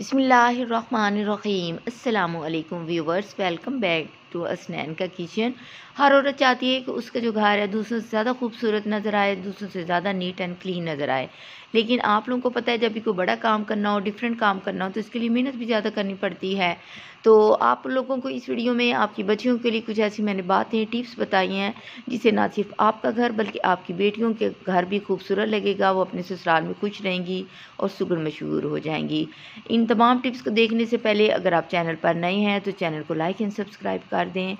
बसमीम अल्लाम viewers, welcome back to Hasnain का kitchen. हर औरत चाहती है कि उसका जो घर है दूसरों से ज़्यादा खूबसूरत नज़र आए, दूसरों से ज़्यादा नीट एंड क्लीन नज़र आए। लेकिन आप लोगों को पता है जब भी कोई बड़ा काम करना हो, डिफरेंट काम करना हो तो इसके लिए मेहनत भी ज़्यादा करनी पड़ती है। तो आप लोगों को इस वीडियो में आपकी बच्चियों के लिए कुछ ऐसी मैंने बातें, टिप्स बताई हैं, जिसे ना सिर्फ़ आपका घर बल्कि आपकी बेटियों के घर भी खूबसूरत लगेगा। वो अपने ससुराल में खुश रहेंगी और सुगुन मशहूर हो जाएँगी। इन तमाम टिप्स को देखने से पहले अगर आप चैनल पर नए हैं तो चैनल को लाइक एंड सब्सक्राइब कर दें।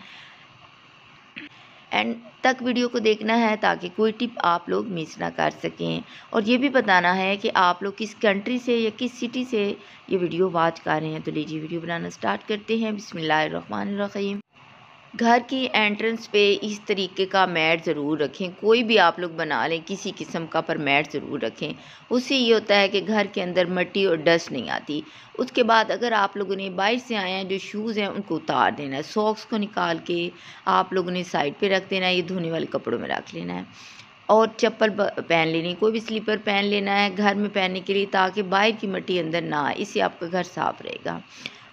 एंड तक वीडियो को देखना है ताकि कोई टिप आप लोग मिस ना कर सकें। और ये भी बताना है कि आप लोग किस कंट्री से या किस सिटी से ये वीडियो वाच कर रहे हैं। तो लीजिए, वीडियो बनाना स्टार्ट करते हैं। बिसमीम घर की एंट्रेंस पे इस तरीके का मैट ज़रूर रखें। कोई भी आप लोग बना लें, किसी किस्म का पर मैट ज़रूर रखें। उससे ये होता है कि घर के अंदर मिट्टी और डस्ट नहीं आती। उसके बाद अगर आप लोगों ने बाहर से आए हैं, जो शूज़ हैं, उनको उतार देना है। सॉक्स को निकाल के आप लोगों ने साइड पे रख देना है। ये धोने वाले कपड़ों में रख लेना है। और चप्पल पहन लेनी कोई भी स्लीपर पहन लेना है घर में पहनने के लिए ताकि बाहर की मट्टी अंदर ना आए। इससे आपका घर साफ़ रहेगा।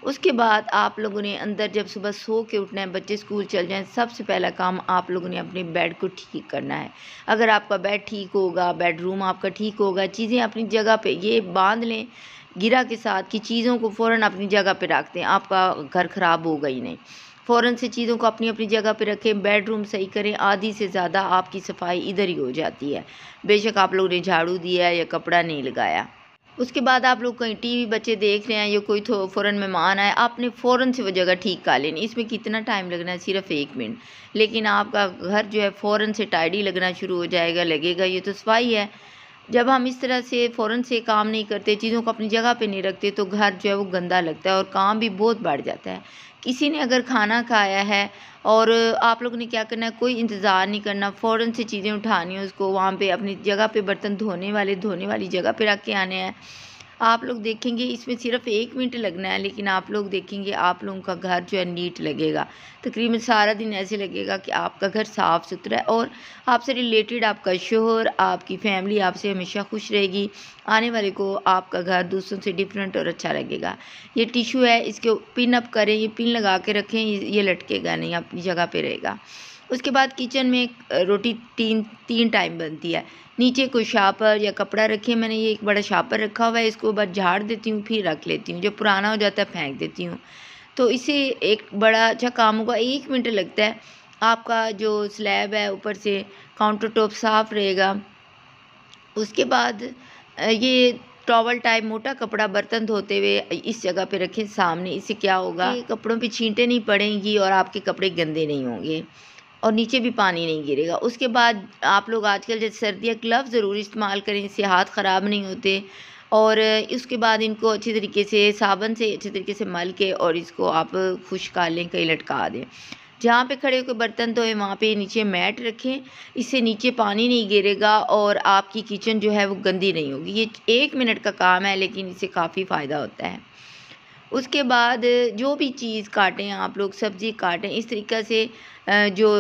उसके बाद आप लोगों ने अंदर जब सुबह सो के उठना है, बच्चे स्कूल चल जाएँ, सबसे पहला काम आप लोगों ने अपने बेड को ठीक करना है। अगर आपका बेड ठीक होगा, बेडरूम आपका ठीक होगा, चीज़ें अपनी जगह पे ये बाँध लें, गिरा के साथ कि चीज़ों को फ़ौर अपनी जगह पे रख दें, आपका घर ख़राब होगा ही नहीं। फ़ौर से चीज़ों को अपनी अपनी जगह पर रखें, बेडरूम सही करें, आधी से ज़्यादा आपकी सफ़ाई इधर ही हो जाती है। बेशक आप लोगों ने झाड़ू दिया या कपड़ा नहीं लगाया। उसके बाद आप लोग कहीं टीवी बच्चे देख रहे हैं या कोई फ़ौरन मेहमान आए, आपने फ़ौरन से वो जगह ठीक कर लेनी। इसमें कितना टाइम लगना है? सिर्फ़ एक मिनट लेकिन आपका घर जो है फ़ौर से टाइडी लगना शुरू हो जाएगा, लगेगा, ये तो सफ़ाई है। जब हम इस तरह से फ़ौर से काम नहीं करते, चीज़ों को अपनी जगह पे नहीं रखते तो घर जो है, वो गंदा लगता है और काम भी बहुत बढ़ जाता है। किसी ने अगर खाना खाया है और आप लोग ने क्या करना है, कोई इंतज़ार नहीं करना, फ़ौरन से चीज़ें उठानी है उसको, वहाँ पे अपनी जगह पे बर्तन धोने वाले, धोने वाली जगह पे रख के आने हैं। आप लोग देखेंगे, इसमें सिर्फ़ एक मिनट लगना है, लेकिन आप लोग देखेंगे, आप लोगों का घर जो है नीट लगेगा। तकरीबन सारा दिन ऐसे लगेगा कि आपका घर साफ़ सुथरा है और आपसे रिलेटेड आपका शोहर, आपकी फैमिली आपसे हमेशा खुश रहेगी। आने वाले को आपका घर दूसरों से डिफरेंट और अच्छा लगेगा। ये टिशू है, इसके पिन अप करें, ये पिन लगा के रखें, ये लटकेगा नहीं, अपनी जगह पर रहेगा। उसके बाद किचन में रोटी तीन तीन टाइम बनती है। नीचे कोई शापर या कपड़ा रखे मैंने ये एक बड़ा शापर रखा हुआ है, इसको बस झाड़ देती हूँ, फिर रख लेती हूँ जब पुराना हो जाता है फेंक देती हूँ। तो इसे एक बड़ा अच्छा काम होगा, एक मिनट लगता है, आपका जो स्लैब है ऊपर से काउंटर टॉप साफ़ रहेगा। उसके बाद ये टॉवल टाइप मोटा कपड़ा बर्तन धोते हुए इस जगह पे रखें, सामने, इससे क्या होगा? कपड़ों पे छींटे नहीं पड़ेंगी और आपके कपड़े गंदे नहीं होंगे। और नीचे भी पानी नहीं गिरेगा। उसके बाद आप लोग आजकल जैसे सर्दियाँ ग्लव ज़रूर इस्तेमाल करें, इससे हाथ ख़राब नहीं होते और उसके बाद इनको अच्छी तरीके से, साबन से अच्छे तरीके से मल के और इसको आप खुश कर लें कहीं लटका दें। जहाँ पे खड़े होकर बर्तन धोए, वहाँ पे नीचे मैट रखें, इससे नीचे पानी नहीं गिरेगा और आपकी किचन जो है वो गंदी नहीं होगी। ये एक मिनट का काम है, लेकिन इससे काफ़ी फ़ायदा होता है। उसके बाद जो भी चीज़ काटें, आप लोग सब्ज़ी काटें, इस तरीक़े से जो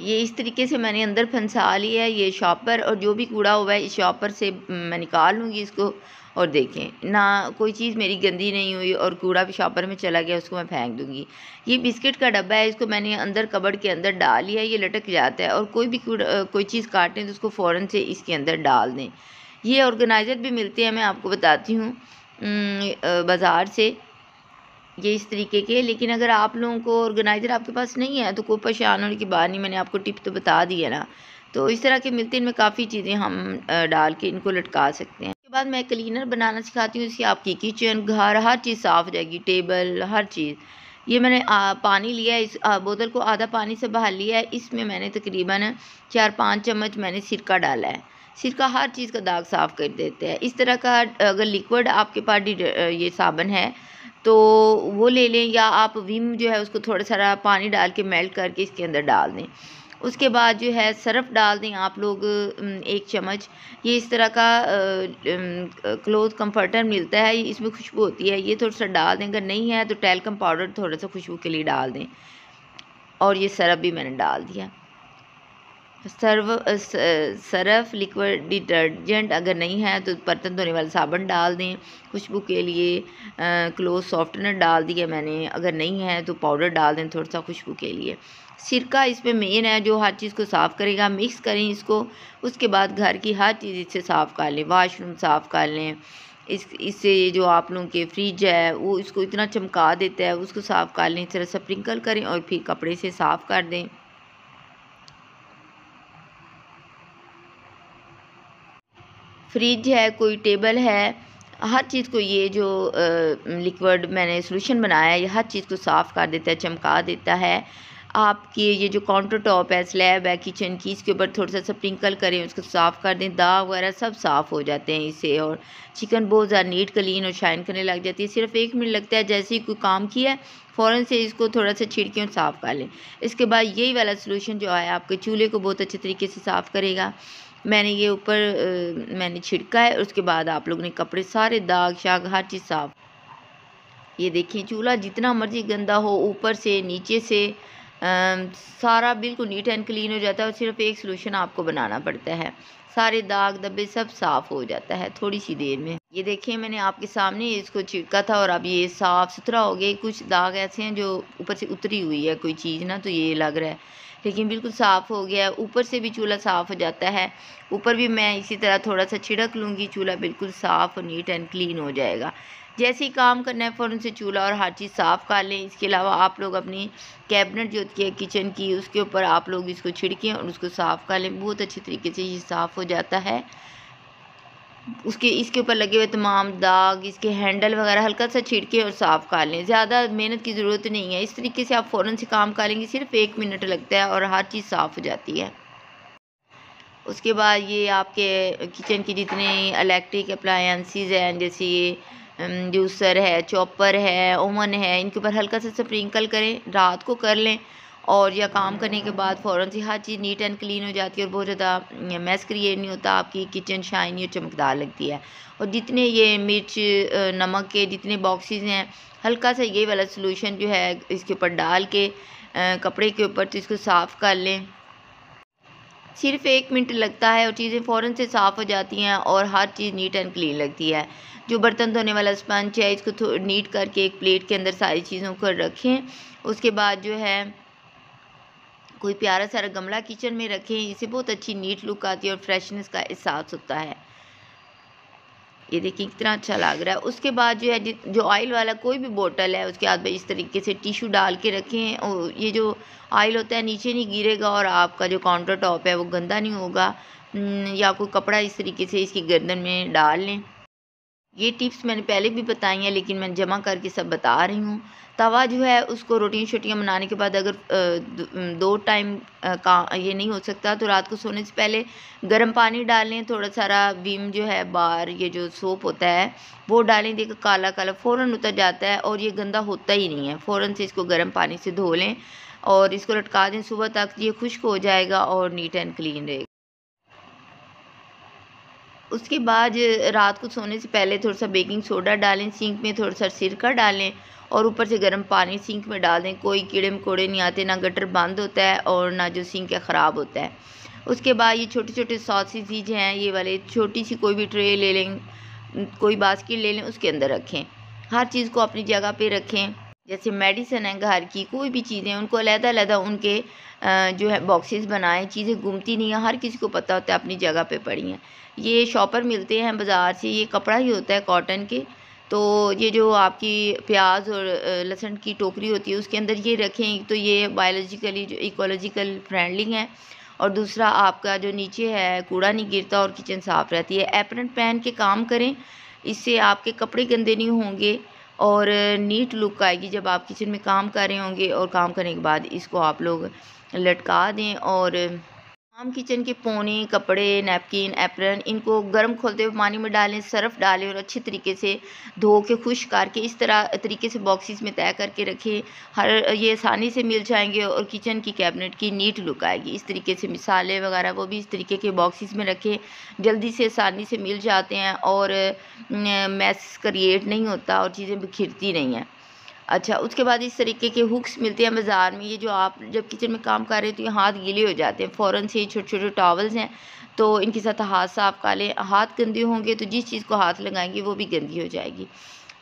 ये इस तरीके से मैंने अंदर फंसा लिया है ये शॉपर और जो भी कूड़ा हुआ है इस शॉपर से मैं निकाल लूँगी इसको और देखें, ना कोई चीज़ मेरी गंदी नहीं हुई और कूड़ा भी शॉपर में चला गया उसको मैं फेंक दूँगी। ये बिस्किट का डब्बा है, इसको मैंने अंदर कबड़ के अंदर डाल लिया, ये लटक जाता है और कोई भी कोई चीज़ काटें तो उसको फ़ौर से इसके अंदर डाल दें। ये ऑर्गेनाइज़र भी मिलते हैं, मैं आपको बताती हूँ बाज़ार से। ये इस तरीके के लेकिन अगर आप लोगों को ऑर्गेनाइज़र आपके पास नहीं है तो कोई परेशान होने की बात नहीं। मैंने आपको टिप तो बता दी है ना। तो इस तरह के मिलते इनमें काफ़ी चीज़ें हम डाल के इनको लटका सकते हैं। उसके बाद मैं क्लीनर बनाना सिखाती हूँ इससे आपकी किचन घर हर चीज़ साफ़ हो जाएगी। टेबल हर चीज़। ये मैंने आ, पानी लिया है इस आ, बोतल को आधा पानी से बहा लिया है। इसमें मैंने तकरीबन चार पाँच चम्मच मैंने सिरका डाला है। सिरका हर चीज़ का दाग साफ़ कर देते हैं। इस तरह का अगर लिक्विड आपके पास ये साबन है तो वो ले लें या आप विम जो है उसको थोड़ा सारा पानी डाल के मेल्ट करके इसके अंदर डाल दें। उसके बाद जो है सरफ डाल दें आप लोग एक चम्मच। ये इस तरह का क्लोथ कंफर्टर मिलता है, इसमें खुशबू होती है। ये थोड़ा सा डाल दें, अगर नहीं है तो टेलकम पाउडर थोड़ा सा खुशबू के लिए डाल दें। और ये सरफ भी मैंने डाल दिया। सर्व सर्फ लिक्विड डिटर्जेंट अगर नहीं है तो बर्तन धोने वाला साबुन डाल दें, खुशबू के लिए क्लोज सॉफ्टनर डाल दिया मैंने, अगर नहीं है तो पाउडर डाल दें थोड़ा सा खुशबू के लिए। सिरका इसमें मेन है, जो हर चीज़ को साफ़ करेगा मिक्स करें इसको, उसके बाद घर की हर चीज़ इससे साफ़ कर लें वाशरूम साफ़ कर लें, इस, इससे जो आप लोगों के फ्रिज है, वो इसको इतना चमका देता है, उसको साफ़ कर लें, इस तरह स्प्रिंकल करें और फिर कपड़े से साफ़ कर दें। फ्रिज है, कोई टेबल है, हर चीज़ को ये जो लिक्विड मैंने सोल्यूशन बनाया है ये हर चीज़ को साफ़ कर देता है, चमका देता है। आपकी ये जो काउंटर टॉप है स्लैब है किचन की इसके ऊपर थोड़ा सा स्प्रिंकल करें, उसको साफ़ कर दें, दाग वगैरह सब साफ़ हो जाते हैं इससे और चिकन बहुत ज़्यादा नीट क्लीन और शाइन करने लग जाती है। सिर्फ़ एक मिनट लगता है, जैसे ही कोई काम किया फ़ौरन से इसको थोड़ा सा छिड़के और साफ़ कर लें। इसके बाद यही वाला सोलूशन जो है आपके चूल्हे को बहुत अच्छे तरीके से साफ़ करेगा। मैंने ये ऊपर मैंने छिड़का है उसके बाद आप लोगों ने कपड़े सारे दाग शाग हर चीज़ साफ़। ये देखिए चूल्हा जितना मर्ज़ी गंदा हो ऊपर से नीचे से आ, सारा बिल्कुल नीट एंड क्लीन हो जाता है और सिर्फ़ एक सोल्यूशन आपको बनाना पड़ता है। सारे दाग धब्बे सब साफ़ हो जाता है थोड़ी सी देर में। ये देखिए मैंने आपके सामने इसको छिड़का था और अब ये साफ़ सुथरा हो गया। कुछ दाग ऐसे हैं जो ऊपर से उतरी हुई है कोई चीज़ ना तो ये लग रहा है। लेकिन बिल्कुल साफ़ हो गया है। ऊपर से भी चूल्हा साफ़ हो जाता है। ऊपर भी मैं इसी तरह थोड़ा सा छिड़क लूँगी, चूल्हा बिल्कुल साफ़ नीट एंड क्लीन हो जाएगा। जैसे ही काम करना है, फ़ौरन से चूल्हा और हर चीज़ साफ़ कर लें। इसके अलावा आप लोग अपनी कैबिनेट जो होती है, किचन की, उसके ऊपर आप लोग इसको छिड़कें और उसको साफ़ कर लें। बहुत अच्छे तरीके से ये साफ़ हो जाता है। उसके, इसके ऊपर लगे हुए तमाम दाग, इसके हैंडल वगैरह हल्का सा छिड़के और साफ़ कर लें। ज़्यादा मेहनत की ज़रूरत नहीं है। इस तरीके से आप फ़ौरन से काम कर लेंगे सिर्फ़ एक मिनट लगता है और हर चीज़ साफ़ हो जाती है। उसके बाद ये आपके किचन की जितने इलेक्ट्रिक अप्लायंसेस हैं, जैसे ये जूसर है चॉपर है ओवन है, इनके ऊपर हल्का सा स्प्रिंकल करें, रात को कर लें। और या काम करने के बाद फ़ौर से हर चीज़ नीट एंड क्लीन हो जाती है और बहुत ज़्यादा मैस क्रिएट नहीं होता, आपकी किचन शाइनी और चमकदार लगती है। और जितने ये मिर्च नमक के जितने बॉक्सेस हैं, हल्का सा ये वाला सोलूशन जो है, इसके ऊपर डाल के कपड़े के ऊपर तो इसको साफ़ कर लें। सिर्फ़ एक मिनट लगता है और चीज़ें फ़ौरन से साफ़ हो जाती हैं और हर चीज़ नीट एंड क्लीन लगती है। जो बर्तन धोने वाला स्पंज है, इसको नीट करके एक प्लेट के अंदर सारी चीज़ों को रखें। उसके बाद जो है कोई प्यारा सारा गमला किचन में रखें, इसे बहुत अच्छी नीट लुक आती है और फ्रेशनेस का एहसास होता है। ये देखिए कितना अच्छा लग रहा है। उसके बाद जो है जो ऑयल वाला कोई भी बोतल है, उसके बाद इस तरीके से टिशू डाल के रखें, और ये जो ऑयल होता है, नीचे नहीं गिरेगा और आपका जो काउंटर टॉप है, वो गंदा नहीं होगा। या कोई कपड़ा इस तरीके से इसकी गर्दन में डाल लें। ये टिप्स मैंने पहले भी बताई हैं, लेकिन मैं जमा करके सब बता रही हूँ। तवा जो है, उसको रोटियाँ शोटियाँ बनाने के बाद अगर दो टाइम का, ये नहीं हो सकता तो रात को सोने से पहले गर्म पानी डालें थोड़ा सारा विम जो है, बार, ये जो सोप होता है, वो डालें, देखो काला काला, फ़ौरन उतर जाता है, और ये गंदा होता ही नहीं है। फ़ौरन से इसको गर्म पानी से धो लें, और इसको लटका दें सुबह तक, ये खुश्क हो जाएगा और नीट एंड क्लीन रहेगा। उसके बाद, रात को सोने से पहले थोड़ा सा बेकिंग सोडा डालें, सिंक में थोड़ा सा सिरका डालें और ऊपर से गर्म पानी सिंक में डाल दें। कोई कीड़े मकोड़े नहीं आते, ना गटर बंद होता है और ना जो सिंक है ख़राब होता है। उसके बाद ये छोटे छोटे सॉसेज हैं, ये वाले छोटी सी कोई भी ट्रे ले लें, कोई बास्केट ले लें, उसके अंदर रखें। हर चीज़ को अपनी जगह पे रखें। जैसे मेडिसन है, घर की कोई भी चीज़ें, उनको अलहदा अलहदा उनके जो है बॉक्सेस बनाएँ, चीज़ें घूमती नहीं हैं, हर किसी को पता होता है अपनी जगह पे पड़ी हैं। ये शॉपर मिलते हैं बाज़ार से, ये कपड़ा ही होता है कॉटन के तो ये जो आपकी प्याज और लहसुन की टोकरी होती है, उसके अंदर ये रखें तो ये बायोलॉजिकली जो इकोलॉजिकल फ्रेंडली है, और दूसरा आपका जो नीचे है, कूड़ा नहीं गिरता और किचन साफ़ रहती है। एप्रन पहन के काम करें, इससे आपके कपड़े गंदे नहीं होंगे और नीट लुक आएगी जब आप किचन में काम कर रहे होंगे और काम करने के बाद इसको आप लोग लटका दें और हम किचन के पौने, कपड़े, नैपकिन, एप्रन, इनको गर्म खोलते हुए पानी में डालें, सर्फ डालें और अच्छे तरीके से धो के खुश करके, इस तरह, तरीके से बॉक्सेस में तय करके रखें। हर, ये आसानी से मिल जाएँगे और किचन की कैबिनेट की नीट लुक आएगी। इस तरीके से मिसाले वगैरह, वो भी इस तरीके के बॉक्सेस में रखें। जल्दी से आसानी से मिल जाते हैं और मैस क्रिएट नहीं होता और चीज़ें बिखरती नहीं हैं। अच्छा उसके बाद इस तरीके के हुक्स मिलते हैं बाज़ार में, ये जो आप जब किचन में काम कर रहे हैं तो ये हाथ गीले हो जाते हैं, फ़ौरन से छोटे छोटे टॉवल्स हैं तो इनके साथ हाथ साफ़ कर लें। हाथ गंदे होंगे तो जिस चीज़ को हाथ लगाएँगे वो भी गंदी हो जाएगी।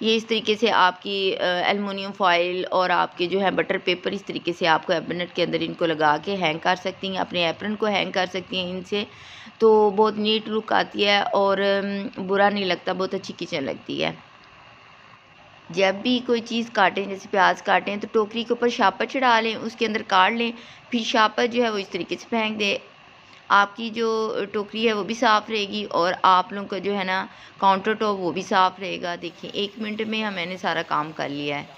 ये इस तरीके से आपकी एलमिनियम फॉइल और आपके जो है बटर पेपर इस तरीके से आपको एबनेट के अंदर इनको लगा के हैंग कर सकती हैं, अपने एप्रन को हैंग कर सकती हैं इनसे। तो बहुत नीट लुक आती है और बुरा नहीं लगता, बहुत अच्छी किचन लगती है। जब भी कोई चीज़ काटें, जैसे प्याज काटें तो टोकरी के ऊपर शापर चढ़ा लें, उसके अंदर काट लें, फिर शापर जो है वो इस तरीके से फेंक दें। आपकी जो टोकरी है वो भी साफ़ रहेगी और आप लोगों का जो है ना, काउंटर टॉप वो भी साफ़ रहेगा। देखिए, एक मिनट में मैंने सारा काम कर लिया है।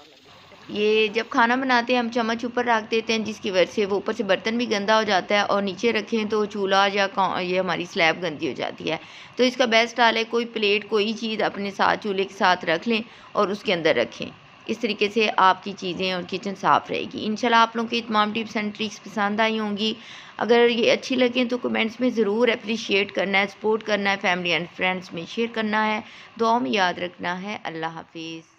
ये जब खाना बनाते हैं, हम चम्मच ऊपर रख देते हैं, जिसकी वजह से वो ऊपर से बर्तन भी गंदा हो जाता है और नीचे रखें तो चूल्हा या ये हमारी स्लैब गंदी हो जाती है। तो इसका बेस्ट हाल है, कोई प्लेट, कोई चीज़ अपने साथ, चूल्हे के साथ रख लें और उसके अंदर रखें। इस तरीके से आपकी चीज़ें और किचन साफ़ रहेगी। इंशाल्लाह आप लोगों की तमाम टिप्स एंड ट्रिक्स पसंद आई होंगी। अगर ये अच्छी लगें तो कमेंट्स में ज़रूर अप्रिशिएट करना है सपोर्ट करना है फैमिली एंड फ्रेंड्स में शेयर करना है। दुआ में याद रखना है। अल्लाह हाफिज़।